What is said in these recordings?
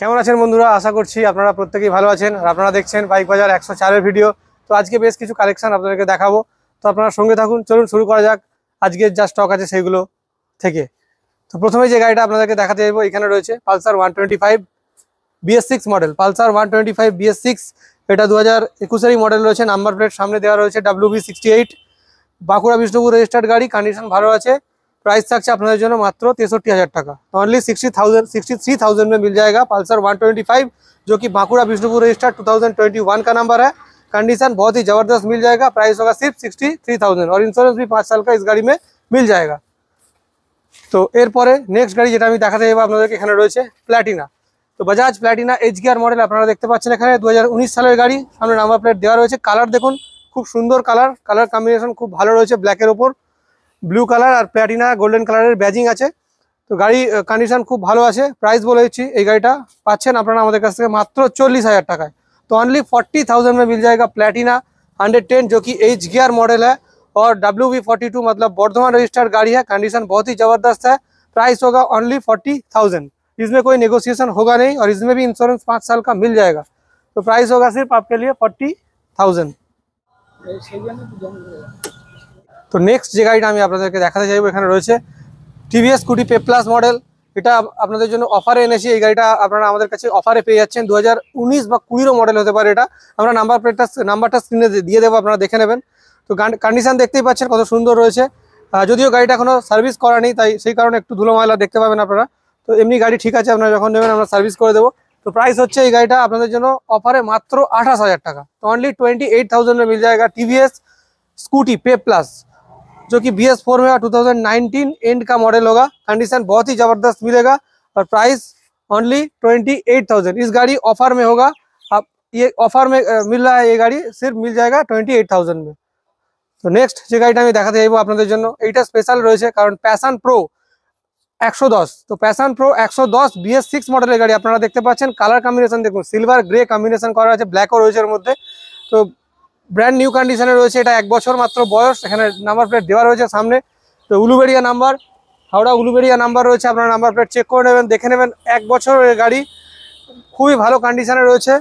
কেমন আছেন বন্ধুরা? আশা করছি আপনারা প্রত্যেকেই ভালো আছেন। আর আপনারা দেখছেন বাইক বাজার একশো চারের ভিডিও। তো আজকে বেশ কিছু কালেকশন আপনাদেরকে দেখাবো। তো আপনারা সঙ্গে থাকুন। চলুন, শুরু করা যাক। আজকের যা স্টক আছে সেইগুলো থেকে। তো প্রথমে যে গাড়িটা আপনাদেরকে দেখাতে যাব, এখানে রয়েছে Pulsar one twenty five BS six model. Pulsar one twenty five BS six, এটা দু হাজার একুশেরই মডেল রয়েছে। নাম্বার প্লেট সামনে দেওয়া রয়েছে W B sixty eight. Bankura Bishnupur registered গাড়ি কন্ডিশন ভালো আছে। प्राइस থাকছে আপনাদের জন্য মাত্র তেষট্টি হাজার টাকা only sixty thousand sixty three thousand में मिल जाएगा पल्सर 125 जो कि बांकुड़ा बिष्णुपुर रजिस्टर 2021 का नंबर है कंडीशन बहुत ही ज़बरदस्त मिल जाएगा प्राइस होगा सिर्फ सिक्सटी थ्री थाउजेंड और इंश्योरेंस भी पाँच साल का इस गाड़ी में मिल जाएगा তো এরপরে নেক্সট গাড়ি যেটা আমি দেখাতে যাবো আপনাদেরকে এখানে রয়েছে প্ল্যাটিনা তো Bajaj Platina H gear model আপনারা দেখতে পাচ্ছেন এখানে দু সালের গাড়ি সামনে নাম্বার প্লেট দেওয়া রয়েছে কালার দেখুন খুব সুন্দর কালার কালার কম্বিনেশন খুব ভালো রয়েছে ব্ল্যাকের ওপর ব্লু কালার আর প্ল্যাটিনা গোল্ডেন কালারের ব্যাজিং আছে তো গাড়ি কন্ডিশন খুব ভালো আছে প্রাইস বলে দিচ্ছি এই গাড়িটা পাচ্ছেন আপনারা আমাদের কাছ থেকে মাত্র চল্লিশ হাজার টাকায় तो ओनली फोर्टी थाउजेंड में मिल जाएगा प्लेटिना हंड्रेड टेन जो कि एच गियर मॉडल है और डब्ल्यू वी फोर्टी टू मतलब बर्धमान रजिस्टर्ड गाड़ी है कंडीशन बहुत ही ज़बरदस्त है प्राइस होगा ओनली फोर्टी थाउजेंड इसमें कोई नेगोशिएशन होगा नहीं और इसमें भी इंश्योरेंस पाँच साल का मिल जाएगा तो प्राइस होगा सिर्फ आपके लिए फोर्टी थाउजेंड তো নেক্সট যে গাড়িটা আমি আপনাদেরকে দেখাতে চাইব, এখানে রয়েছে টিভিএস কুটি পে প্লাস মডেল এটা আপনাদের জন্য অফারে এনেছি। এই গাড়িটা আপনারা আমাদের কাছে অফারে পেয়ে যাচ্ছেন। দু হাজার উনিশ বা কুড়িরও মডেল হতে পারে এটা। আমরা নাম্বার প্লেটটা নাম্বারটা স্ক্রিনে দিয়ে দেবো, আপনারা দেখে নেবেন। তো কন্ডিশান দেখতেই পাচ্ছেন কত সুন্দর রয়েছে। যদিও গাড়িটা এখনও সার্ভিস করা নেই, তাই সেই কারণে একটু ধুলো ময়লা দেখতে পাবেন আপনারা। তো এমনি গাড়ি ঠিক আছে, আপনারা যখন নেবেন, আমরা সার্ভিস করে দেবো। তো প্রাইস হচ্ছে এই গাড়িটা আপনাদের জন্য অফারে মাত্র আঠাশ হাজার টাকা। তো অনলি টোয়েন্টি এইট থাউজেন্ডে মিল জায়গা টিভিএস স্কুটি পে প্লাস जो कि बी एस फोर में 2019 एंड का मॉडल होगा कंडीशन बहुत ही ज़बरदस्त मिलेगा और price only twenty eight thousand इस गाड़ी ऑफर में होगा आप ये ऑफर में अ, मिल रहा है ये गाड़ी सिर्फ मिल जाएगा টোয়েন্টি এইট থাউজেন্ড में তো নেক্সট যে গাড়িটা আমি দেখাতে চাইবো আপনাদের জন্য এইটা স্পেশাল রয়েছে কারণ প্যাশন প্রো একশো দশ তো প্যাশন প্রো একশো দশ বিএস সিক্স মডেলের গাড়ি আপনারা দেখতে পাচ্ছেন কালার কম্বিনেশন দেখুন সিলভার গ্রে কম্বিনেশন করা আছে ব্ল্যাকও রয়েছে এর মধ্যে তো ব্র্যান্ড নিউ কন্ডিশনে রয়েছে, এটা এক বছর মাত্র বয়স, এখানে নাম্বার প্লেট দেওয়া রয়েছে সামনে। তো উলুবেড়িয়া নাম্বার হাওড়া উলুবেড়িয়া নাম্বার রয়েছে, আপনারা নাম্বার প্লেট চেক করে নেবেন, দেখে নেবেন, এক বছরের গাড়ি, খুবই ভালো কন্ডিশনে রয়েছে।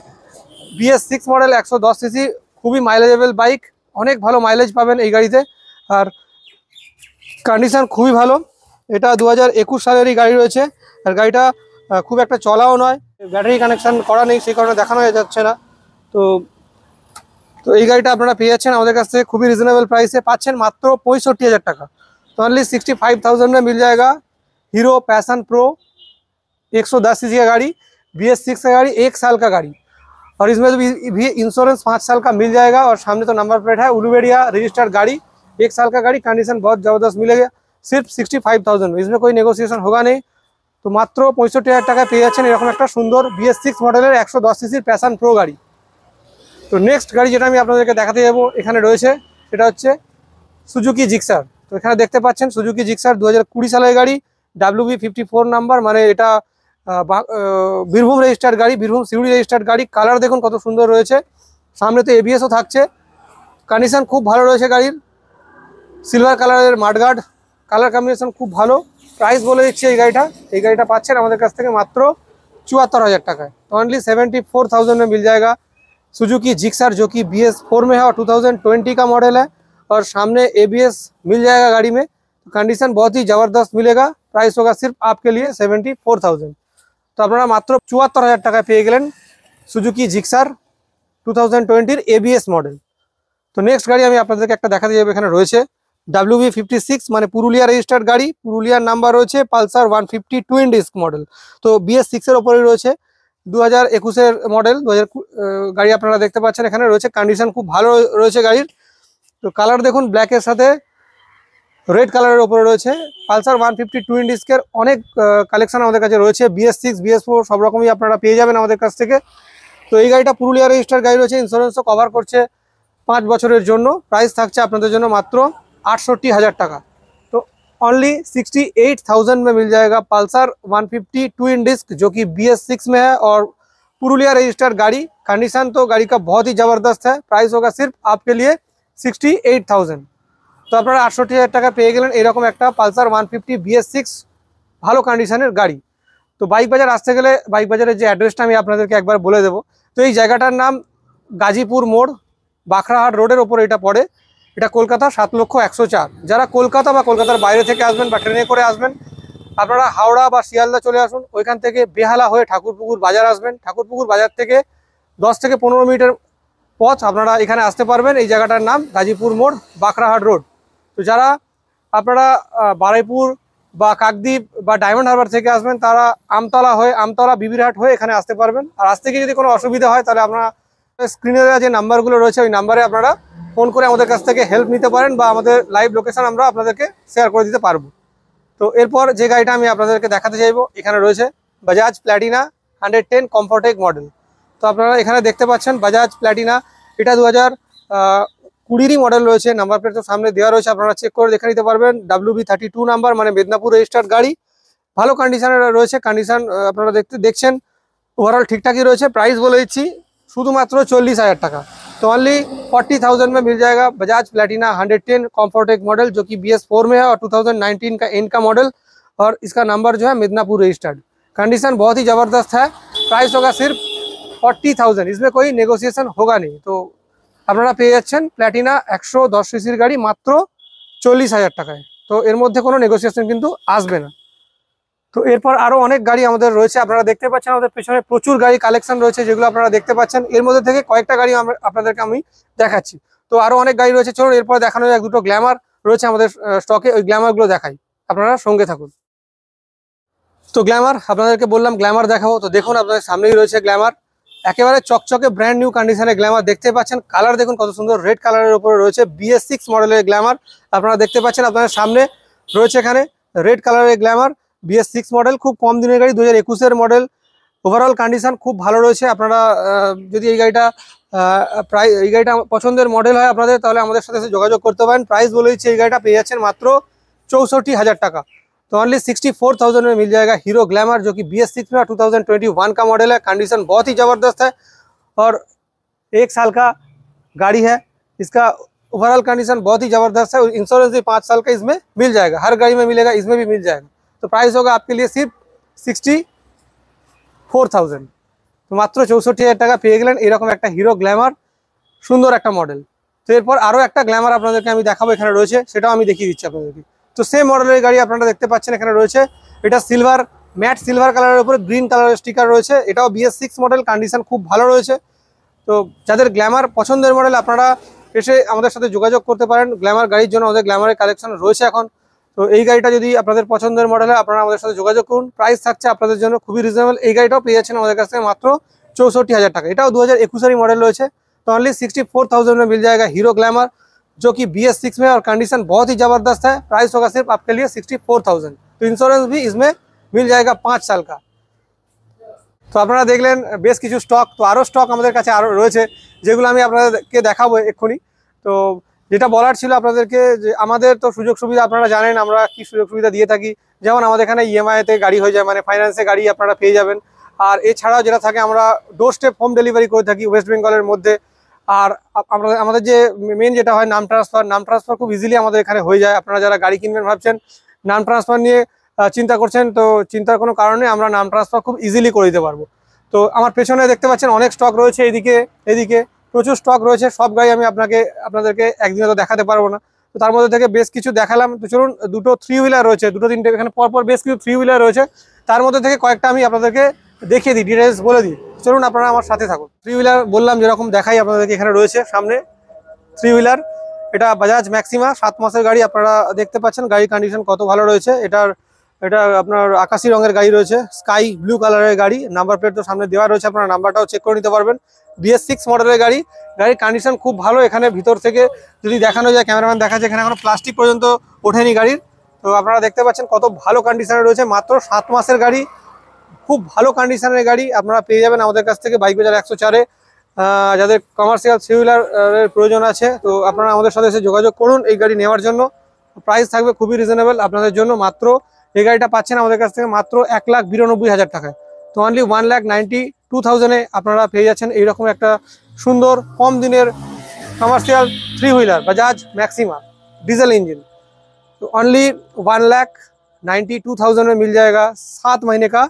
বিএস সিক্স মডেল একশো দশ সিসি খুবই মাইলেজেবল বাইক অনেক ভালো মাইলেজ পাবেন এই গাড়িতে। আর কন্ডিশান খুবই ভালো, এটা দু হাজার একুশ সালেরই গাড়ি রয়েছে। আর গাড়িটা খুব একটা চলাও নয় ব্যাটারি কানেকশন করা নেই, সেই কারণে দেখানো যাচ্ছে না। তো तो এই গাড়িটা আপনারা পেয়ে खूब আমাদের কাছ থেকে খুবই রিজনেবল প্রাইসে পাচ্ছেন মাত্র तो अनलि सिक्सटी फाइव थाउज़ेंड में मिल जाएगा हिरो पैसन प्रो एक सौ दस सी सी का गाड़ी बी एस सिक्स का गाड़ी एक साल का गाड़ी और इसमें भी, भी इंश्योरेंस पाँच साल का मिल जाएगा और सामने तो नंबर प्लेट है उलूबेड़िया रजिस्टर्ड गाड़ी एक साल का गाड़ी कंडीशन बहुत ज़बरदस्त मिलेगा सिर्फ़ सिक्सटी फाइव थाउज़ेंड में इसमें कोई नेगोसिएशन होगा नहीं। तो मात्र পঁয়ষট্টি হাজার টাকা পেয়ে যাচ্ছেন बी एस सिक्स বিএস एक सौ दस सी सी पैसन प्रो गाड़ी তো নেক্সট গাড়ি যেটা আমি আপনাদেরকে দেখাতে যাব, এখানে রয়েছে, সেটা হচ্ছে সুজুকি জিক্সার। তো এখানে দেখতে পাচ্ছেন সুজুকি জিক্সার দু হাজার সালের গাড়ি ডাব্লিউবি ফিফটি নাম্বার মানে এটা বীরভূম রেজিস্টার্ড গাড়ি, বীরভূম সিউড়ি রেজিস্টার্ড গাড়ি। কালার দেখুন কত সুন্দর রয়েছে। সামনে তো এবিএসও থাকছে। কন্ডিশান খুব ভালো রয়েছে গাড়ির। সিলভার কালারের মাঠগার্ড কালার কম্বিনেশন খুব ভালো। প্রাইস বলে দিচ্ছি এই গাড়িটা। এই গাড়িটা পাচ্ছেন আমাদের কাছ থেকে মাত্র চুয়াত্তর হাজার টাকায়। অনলি সেভেন্টি ফোর থাউজেন্ডে মিল জায়গা। सुजुकी जिक्सर जो कि बी एस फोर में है और टू थाउजेंड ट्वेंटी का मॉडल है और सामने ए बी एस मिल जाएगा गाड़ी में कंडीशन बहुत ही ज़बरदस्त मिलेगा प्राइस होगा सिर्फ आपके लिए सेवेंटी फोर थाउजेंड তো আপনারা মাত্র চুয়াত্তর হাজার টাকায় পেয়ে গেলেন সুজুকি জিক্সার টু থাউজেন্ড টোয়েন্টির এবিএস মডেল তো নেক্সট গাড়ি আমি আপনাদেরকে একটা দেখাতে যাবো এখানে রয়েছে ডাব্লিউ বি ফিফটি সিক্স মানে পুরুলিয়া রেজিস্টার্ড গাড়ি পুরুলিয়ার নাম্বার রয়েছে Pulsar one fifty twin disc model তো বিএস সিক্সের ওপরেই রয়েছে দু হাজার একুশের মডেল দু হাজার গাড়ি আপনারা দেখতে পাচ্ছেন এখানে রয়েছে কন্ডিশন খুব ভালো রয়েছে গাড়ির। তো কালার দেখুন ব্ল্যাকের সাথে রেড কালারের ওপরে রয়েছে। পালসার ওয়ান ফিফটি টু ইন্ডিস্কের অনেক কালেকশন আমাদের কাছে রয়েছে। বিএস সিক্স বিএস ফোর, সব রকমই আপনারা পেয়ে যাবেন আমাদের কাছ থেকে। তো এই গাড়িটা পুরুলিয়া রেজিস্টার গাড়ি রয়েছে ইন্স্যুরেন্সও কভার করছে পাঁচ বছরের জন্য। প্রাইস থাকছে আপনাদের জন্য মাত্র আটষট্টি হাজার টাকা। ओनली सिक्सटी एट थाउजेंड में मिल जाएगा पल्सर 150 टू इन डिस्क जो कि बी एस सिक्स में है और पुरुलिया रजिस्टर्ड गाड़ी कंडीशन तो गाड़ी का बहुत ही ज़बरदस्त है प्राइस होगा सिर्फ आपके लिए सिक्सटी एट थाउजेंड তো আপনারা আটষট্টি হাজার টাকা পেয়ে গেলেন এরকম একটা Pulsar one fifty BS six ভালো কন্ডিশনের গাড়ি তো বাইক বাজার আসতে গেলে বাইক বাজারের যে অ্যাড্রেসটা আমি আপনাদেরকে একবার বলে দেবো তো এই জায়গাটার নাম গাজীপুর মোড় বাখরাহাট রোডের ওপর এটা পড়ে এটা কলকাতা সাত লক্ষ একশো চার। যারা কলকাতা বা কলকাতার বাইরে থেকে আসবেন বা ট্রেনে করে আসবেন, আপনারা হাওড়া বা শিয়ালদা চলে আসুন। ওইখান থেকে বেহালা হয়ে ঠাকুরপুকুর বাজার আসবেন। ঠাকুরপুকুর বাজার থেকে দশ থেকে পনেরো মিনিটের পথ আপনারা এখানে আসতে পারবেন। এই জায়গাটার নাম গাজীপুর মোড়, বাঁকড়াহাট রোড। তো যারা আপনারা বারুইপুর বা কাকদ্বীপ বা ডায়মন্ড হারবার থেকে আসবেন, তারা আমতলা হয়ে, আমতলা বিবিরহাট হয়ে এখানে আসতে পারবেন। আর আসতে গিয়ে যদি কোনো অসুবিধা হয়, তাহলে আপনারা স্ক্রিনে যে নাম্বারগুলো রয়েছে, ওই নাম্বারে আপনারা ফোন করে আমাদের কাছ থেকে হেল্প নিতে পারেন বা আমাদের লাইভ লোকেশন আমরা আপনাদেরকে শেয়ার করে দিতে পারব। তো এরপর যে গাড়িটা আমি আপনাদেরকে দেখাতে চাইব, এখানে রয়েছে Bajaj Platina hundred ten Comfortec model তো আপনারা এখানে দেখতে পাচ্ছেন বাজাজ প্ল্যাটিনা এটা দু হাজার কুড়িরই মডেল রয়েছে নাম্বার প্লেট তো সামনে দেওয়া রয়েছে, আপনারা চেক করে দেখে নিতে পারবেন। W B thirty two number মানে মেদিনীপুর রেজিস্টার্ড গাড়ি। ভালো কন্ডিশনে রয়েছে কন্ডিশন আপনারা দেখতে দেখছেন। ওভারঅল ঠিকঠাকই রয়েছে প্রাইস বলে দিচ্ছি, শুধুমাত্র চল্লিশ হাজার টাকা। तो ओनली फोर्टी थाउजेंड में मिल जाएगा Bajaj Platina hundred ten Comfortec model जो कि बी एस फोर में है और 2019 का एंड का मॉडल और इसका नंबर जो है मिदनापुर रजिस्टर्ड कंडीशन बहुत ही ज़बरदस्त है प्राइस होगा सिर्फ फोर्टी थाउजेंड इसमें कोई नेगोशिएशन होगा नहीं तो আপনারা পেয়ে যাচ্ছেন প্ল্যাটিনা একশো দশ সিসির গাড়ি মাত্র চল্লিশ হাজার টাকায় তো এর মধ্যে কোনো নেগোসিয়েশন কিন্তু আসবে না তো এরপর আরও অনেক গাড়ি আমাদের রয়েছে। আপনারা দেখতে পাচ্ছেন আমাদের পেছনে প্রচুর গাড়ি কালেকশন রয়েছে, যেগুলো আপনারা দেখতে পাচ্ছেন। এর মধ্যে থেকে কয়েকটা গাড়ি আপনাদেরকে আমি দেখাচ্ছি। তো আরও অনেক গাড়ি রয়েছে। চলুন এরপর দেখানো যায় দুটো গ্ল্যামার রয়েছে আমাদের স্টকে ওই গ্ল্যামারগুলো দেখাই। আপনারা সঙ্গে থাকুন। তো গ্ল্যামার আপনাদেরকে বললাম গ্ল্যামার দেখাবো। তো দেখুন, আপনাদের সামনেই রয়েছে গ্ল্যামার একেবারে চকচকে ব্র্যান্ড নিউ কন্ডিশনে গ্ল্যামার দেখতে পাচ্ছেন। কালার দেখুন, কত সুন্দর রেড কালারের উপরে রয়েছে। বিএস সিক্স মডেলের গ্ল্যামার আপনারা দেখতে পাচ্ছেন, আপনাদের সামনে রয়েছে এখানে রেড কালারের গ্ল্যামার বিএস সিক্স মডেল খুব কম দিনের গাড়ি দু হাজার একুশের মডেল ওভারঅল কন্ডিশন খুব ভালো রয়েছে আপনারা আহ, যদি এই গাড়িটা প্রায় এই গাড়িটা পছন্দের মডেল হয় আপনাদের তাহলে আমাদের সাথে এসে যোগাযোগ করতে পারেন প্রাইস বলে দিচ্ছি এই গাড়িটা পেয়ে যাচ্ছেন মাত্র चौसठी हजार टाका तो ओनली सिक्सटी फोर थाउजेंड में मिल जाएगा हीरो ग्लैमर जो कि बी एस सिक्स में टू थाउजेंड ट्वेंटी वन का मॉडल है कंडीशन बहुत ही ज़बरदस्त है और एक साल का गाड़ी है इसका ओवरऑल कंडीशन बहुत ही ज़बरदस्त है इंश्योरेंस भी पाँच साल का इसमें मिल जाएगा हर गाड़ी में मिलेगा इसमें भी मिल जाएगा तो प्राइस होगा आपके लिए सिर्फ सिक्सटी ফোর থাউজেন্ড তো মাত্র চৌষট্টি হাজার টাকা পেয়ে গেলেন এরকম একটা হিরো গ্ল্যামার সুন্দর একটা মডেল তো এরপর আরও একটা গ্ল্যামার আপনাদেরকে আমি দেখাবো এখানে রয়েছে সেটাও আমি দেখিয়ে দিচ্ছি আপনাদেরকে তো সেম মডেলের গাড়ি আপনারা দেখতে পাচ্ছেন এখানে রয়েছে এটা সিলভার ম্যাট সিলভার কালারের উপরে গ্রিন কালারের স্টিকার রয়েছে এটাও বিএস সিক্স মডেল কন্ডিশন খুব ভালো রয়েছে তো যাদের গ্ল্যামার পছন্দের মডেল আপনারা এসে আমাদের সাথে যোগাযোগ করতে পারেন গ্ল্যামার গাড়ির জন্য আমাদের গ্ল্যামারের কালেকশন রয়েছে এখন তো এই গাড়িটা যদি আপনাদের পছন্দের মডেল হয় আপনারা আমাদের সাথে যোগাযোগ করুন প্রাইস থাকছে আপনাদের জন্য খুবই রিজনেবল এই গাড়িটাও পেয়ে যাচ্ছেন আমাদের কাছ থেকে মাত্র চৌষট্টি হাজার টাকা এটাও দু হাজার একুশেরই মডেল রয়েছে तो ओनली सिक्सटी फोर थाउजेंड में मिल जाएगा हीरो ग्लैमर जो कि बी एस सिक्स में और कंडीशन बहुत ही ज़बरदस्त है प्राइस होगा सिर्फ आपके लिए सिक्सटी फोर थाउजेंड तो इंश्योरेंस भी इसमें मिल जाएगा पाँच साल का তো আপনারা দেখলেন বেশ কিছু স্টক তো আরও স্টক আমাদের কাছে আরও রয়েছে যেগুলো আমি আপনাদেরকে দেখাবো এক্ষুনি তো যেটা বলার ছিল আপনাদেরকে যে আমাদের তো সুযোগ সুবিধা আপনারা জানেন, আমরা কি সুযোগ সুবিধা দিয়ে থাকি। যেমন আমাদের এখানে ইএমআইতে গাড়ি হয়ে যায় মানে ফাইন্যান্সে গাড়ি আপনারা পেয়ে যাবেন। আর এছাড়াও যেটা থাকে, আমরা ডোর স্টেপ হোম ডেলিভারি করে থাকি ওয়েস্ট বেঙ্গলের মধ্যে। আর আমরা আমাদের যে মেন যেটা হয়, নাম ট্রান্সফার নাম ট্রান্সফার খুব ইজিলি আমাদের এখানে হয়ে যায়। আপনারা যারা গাড়ি কিনবেন ভাবছেন, নাম ট্রান্সফার নিয়ে চিন্তা করছেন, তো চিন্তার কোনো কারণে আমরা নাম ট্রান্সফার খুব ইজিলি করে দিতে পারব। তো আমার পেছনে দেখতে পাচ্ছেন অনেক স্টক রয়েছে, এদিকে এদিকে। প্রচুর স্টক রয়েছে, সব গাড়ি আমি আপনাকে, আপনাদেরকে একদিনে তো দেখাতে পারব না। তো তার মধ্যে থেকে বেশ কিছু দেখালাম। তো চলুন, দুটো থ্রি হুইলার রয়েছে, দুটো তিনটে, এখানে পরপর বেশ কিছু থ্রি হুইলার রয়েছে। তার মধ্যে থেকে কয়েকটা আমি আপনাদেরকে দেখিয়ে দিই ডিটেলস বলে দিই। চলুন, আপনারা আমার সাথে থাকুন। থ্রি হুইলার বললাম, যেরকম দেখাই আপনাদেরকে এখানে রয়েছে সামনে। থ্রি হুইলার এটা বাজাজ ম্যাক্সিমা সাত মাসের গাড়ি আপনারা দেখতে পাচ্ছেন। গাড়ির কন্ডিশন কত ভালো রয়েছে, এটার এটা আপনার আকাশি রঙের গাড়ি রয়েছে স্কাই ব্লু কালারের গাড়ি নাম্বার প্লেট তো সামনে দেওয়া রয়েছে, আপনারা নাম্বারটাও চেক করে নিতে পারবেন। বিএস সিক্স মডেলের গাড়ি, গাড়ির কন্ডিশন খুব ভালো, এখানে ভিতর থেকে যদি দেখানো যায় ক্যামেরাম্যান দেখাচ্ছে, এখানে এখনও প্লাস্টিক পর্যন্ত ওঠেনি গাড়ির। তো আপনারা দেখতে পাচ্ছেন কত ভালো কন্ডিশনে রয়েছে, মাত্র সাত মাসের গাড়ি, খুব ভালো কন্ডিশনের গাড়ি আপনারা পেয়ে যাবেন আমাদের কাছ থেকে বাইক বাজার একশো চারে। যাদের কমার্শিয়াল হুইলার প্রয়োজন আছে, তো আপনারা আমাদের সাথে এসে যোগাযোগ করুন এই গাড়ি নেওয়ার জন্য। প্রাইস থাকবে খুবই রিজনেবল আপনাদের জন্য, মাত্র এই গাড়িটা পাচ্ছেন আমাদের কাছ থেকে মাত্র এক লাখ বিরানব্বই হাজার টাকায় তো only one lakh ninety two থাউজেন্ডে আপনারা পেয়ে যাচ্ছেন এইরকম একটা সুন্দর কম দিনের commercial three wheeler Bajaj Maxima diesel engine तो only one lakh ninety two thousand में मिल जाएगा सात महीने का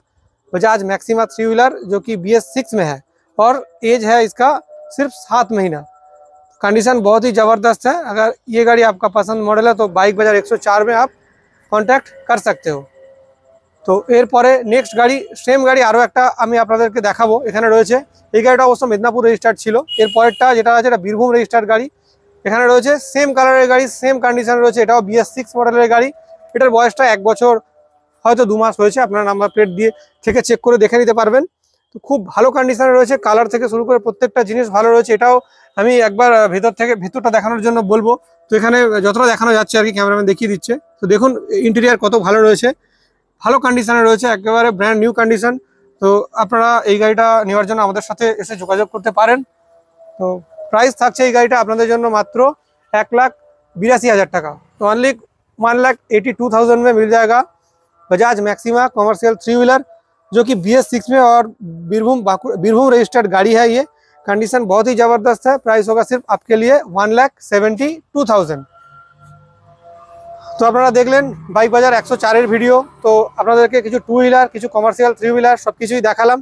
बजाज मैक्सिमा थ्री व्हीलर जो कि बी एस सिक्स में है और एज है इसका सिर्फ सात महीना कंडीशन बहुत ही ज़बरदस्त है अगर ये गाड़ी आपका पसंद मॉडल है तो बाइक बाजार 104 में आप কন্ট্যাক্ট कर सकते हो তো এরপরে নেক্সট গাড়ি সেম গাড়ি আরও একটা আমি আপনাদেরকে দেখাবো এখানে রয়েছে এই গাড়িটা অবশ্য মেদিনীপুর রেজিস্টার্ড ছিল এর পরেরটা যেটা আছে এটা বীরভূম রেজিস্টার্ড গাড়ি এখানে রয়েছে সেম কালারের গাড়ি সেম কন্ডিশন রয়েছে এটাও বিএস সিক্স মডেলের গাড়ি এটার বয়সটা এক বছর হয়তো দু মাস হয়েছে আপনার নাম্বার প্লেট দিয়ে থেকে চেক করে দেখে নিতে পারবেন তো খুব ভালো কন্ডিশনে রয়েছে কালার থেকে শুরু করে প্রত্যেকটা জিনিস ভালো রয়েছে এটাও আমি একবার আহ, ভেতর থেকে ভেতরটা দেখানোর জন্য বলবো তো এখানে যতটা দেখানো যাচ্ছে আর কি ক্যামেরাম্যান দেখিয়ে দিচ্ছে তো দেখুন ইন্টেরিয়ার কত ভালো রয়েছে ভালো কন্ডিশনে রয়েছে একেবারে ব্র্যান্ড নিউ কন্ডিশন তো আপনারা এই গাড়িটা নেওয়ার জন্য আমাদের সাথে এসে যোগাযোগ করতে পারেন তো প্রাইস থাকছে এই গাড়িটা আপনাদের জন্য মাত্র এক লাখ बिरासी हज़ार टका तो only one lakh eighty two thousand में मिल जाएगा Bajaj Maxima commercial three wheeler जो कि बी एस सिक्स में और बीरभूम बांकुड़ बीरभूम रजिस्टर्ड गाड़ी है ये कंडीशन बहुत ही ज़बरदस्त है प्राइस होगा सिर्फ आपके लिए one lakh seventy two thousand তো আপনারা দেখলেন বাইক বাজার একশো চারের ভিডিও তো আপনাদেরকে কিছু টু হুইলার কিছু কমার্শিয়াল থ্রি হুইলার সব কিছুই দেখালাম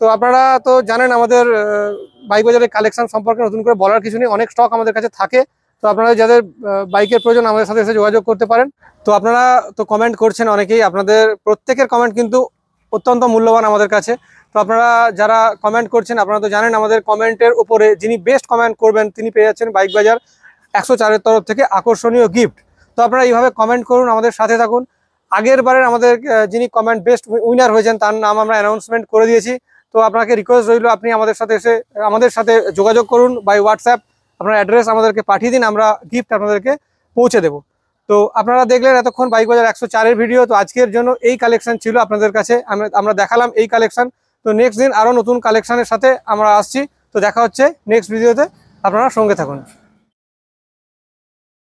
তো আপনারা তো জানেন আমাদের আহ, বাইক বাজারের কালেকশন সম্পর্কে নতুন করে বলার কিছু নেই অনেক স্টক আমাদের কাছে থাকে তো আপনারা যাদের আহ, বাইকের প্রয়োজন আমাদের সাথে এসে যোগাযোগ করতে পারেন তো আপনারা তো কমেন্ট করছেন অনেকেই আপনাদের প্রত্যেকের কমেন্ট কিন্তু অত্যন্ত মূল্যবান আমাদের কাছে। তো আপনারা যারা কমেন্ট করছেন, আপনারা তো জানেন আমাদের কমেন্টের উপরে যিনি বেস্ট কমেন্ট করবেন, তিনি পেয়ে যাচ্ছেন বাইক বাজার একশো চারের তরফ থেকে আকর্ষণীয় গিফট তো আপনারা এইভাবে কমেন্ট করুন, আমাদের সাথে থাকুন। আগের বারের আমাদের যিনি কমেন্ট বেস্ট উইনার হয়েছেন, তার নাম আমরা অ্যানাউন্সমেন্ট করে দিয়েছি। তো আপনাকে রিকোয়েস্ট রইল, আপনি আমাদের সাথে এসে, আমাদের সাথে যোগাযোগ করুন বাই হোয়াটসঅ্যাপ আপনার অ্যাড্রেস আমাদেরকে পাঠিয়ে দিন, আমরা গিফট আপনাদেরকে পৌঁছে দেবো। তো আপনারা দেখলেন এতক্ষণ বাইক বাজার একশো চারের ভিডিও, তো আজকের জন্য এই কালেকশন ছিল আপনাদের কাছে। আমরা দেখালাম এই কালেকশন তো নেক্সট দিন আরও নতুন কালেকশনের সাথে আমরা আসছি। তো দেখা হচ্ছে নেক্সট ভিডিওতে আপনারা সঙ্গে থাকুন।